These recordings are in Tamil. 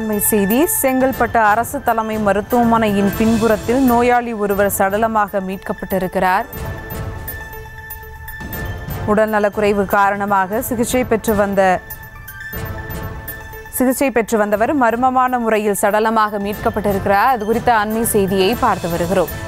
செய்தி செங்கல்பட்டு அரசு தலைமை மருத்துவமனையின் பின்புறத்தில் நோயாளி ஒருவர் சடலமாக மீட்கப்பட்டிருக்கிறார். உடல்நலக்குறைவு காரணமாக சிகிச்சை பெற்று வந்த சிகிச்சை பெற்று வந்தவர் மர்மமான முறையில் சடலமாக மீட்கப்பட்டிருக்கிறார். அது குறித்த அண்மை செய்தியை பார்த்து வருகிறோம்.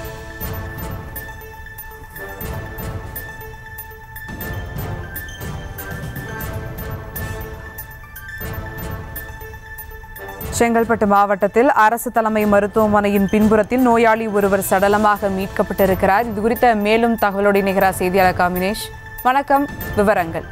செங்கல்பட்டு மாவட்டத்தில் அரசு தலைமை மருத்துவமனையின் பின்புறத்தில் நோயாளி ஒருவர் சடலமாக மீட்கப்பட்டிருக்கிறார். இது குறித்த மேலும் தகவலோடு இணைகிறார் செய்தியாளர் காமினேஷ். வணக்கம் விவரங்கள்.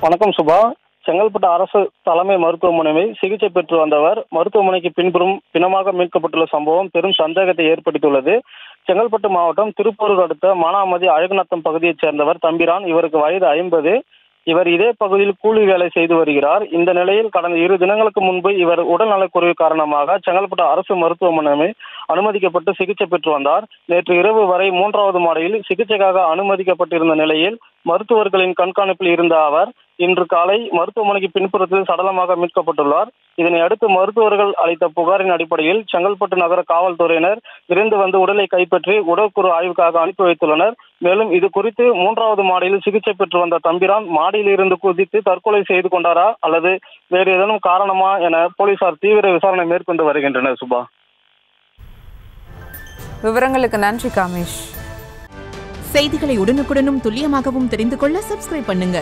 வணக்கம் சுபா. செங்கல்பட்டு அரசு தலைமை மருத்துவமனையில் சிகிச்சை பெற்று வந்தவர் மருத்துவமனைக்கு பின்புறம் பிணமாக மீட்கப்பட்டுள்ள சம்பவம் பெரும் சந்தேகத்தை ஏற்படுத்தியுள்ளது. செங்கல்பட்டு மாவட்டம் திருப்பூர் அடுத்த மானாமதி அழகுநத்தம் பகுதியைச் சேர்ந்தவர் தம்பிரான். இவருக்கு வயது ஐம்பது. இவர் இதே பகுதியில் கூலி வேலை செய்து வருகிறார். இந்த நிலையில் கடந்த இரு தினங்களுக்கு முன்பு இவர் உடல்நலக்குறைவு காரணமாக செங்கல்பட்டு அரசு மருத்துவமனை அனுமதிக்கப்பட்டு சிகிச்சை பெற்று வந்தார். நேற்று இரவு வரை மூன்றாவது மாடியில் சிகிச்சைக்காக அனுமதிக்கப்பட்டிருந்த நிலையில் மருத்துவர்களின் கண்காணிப்பில் இருந்த அவர் இன்று காலை மருத்துவமனைக்கு பின்புறத்தில் சடலமாக மீட்கப்பட்டுள்ளார். இதனை அடுத்து மருத்துவர்கள் அளித்த புகாரின் அடிப்படையில் செங்கல்பட்டு நகர காவல்துறையினர் விரைந்து வந்து உடலை கைப்பற்றி உடற்குறு ஆய்வுக்காக அனுப்பி வைத்துள்ளனர். மேலும் இது குறித்து மூன்றாவது மாடியில் சிகிச்சை பெற்று வந்த தம்பிரான் மாடியில் இருந்து குதித்து தற்கொலை செய்து கொண்டாரா அல்லது வேறு ஏதேனும் காரணமா என போலீசார் தீவிர விசாரணை மேற்கொண்டு வருகின்றனர் சுபா. விவரங்களுக்கு நன்றி காமேஷ். செய்திகளை உடனுக்குடனும் துல்லியமாகவும் தெரிந்து கொள்ள சப்ஸ்கிரைப் பண்ணுங்க.